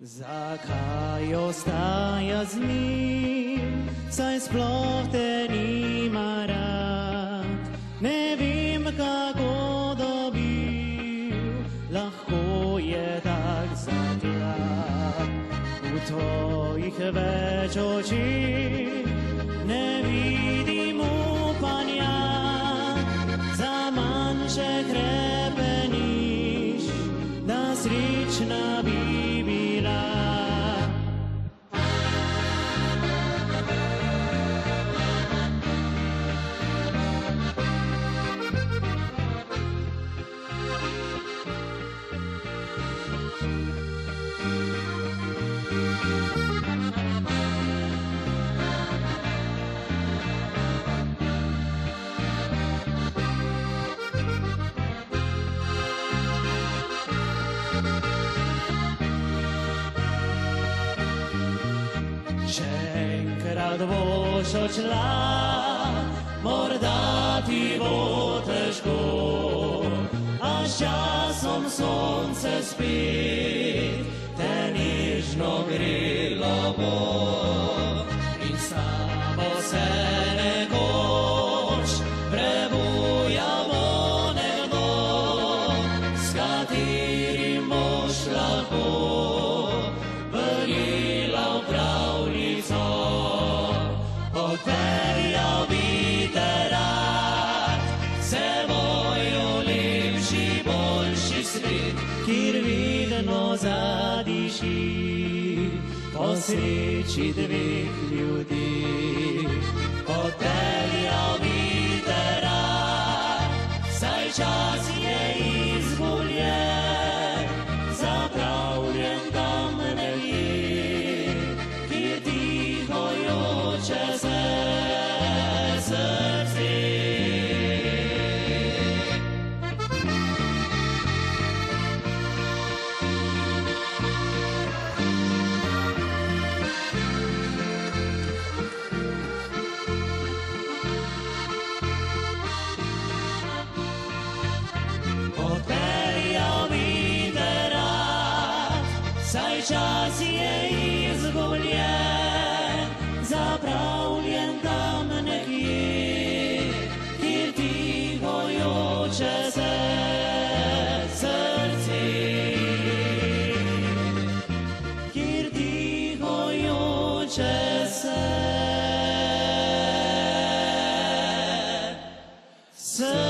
Zakaj ostaja z njim, saj sploh te nima rad? Ne vem, kako dobil, lahko je tak zaklad. V tvojih več oči ne vidim upanja, za manjše krepeniš, da srečna bi enkrat boš odšla, morda ti bo težko, a s časom sonce spet te nežno grelo bo. In s tabo se nekoč prebujamo nekdo, s katerim boš lahko svet, kjer vedno zadiši po sreči dveh ljudi. Odpeljal saj čas je izgubljen, zapravljen tam nekje, kjer ti gojoče se srce. Kjer ti gojoče se srce.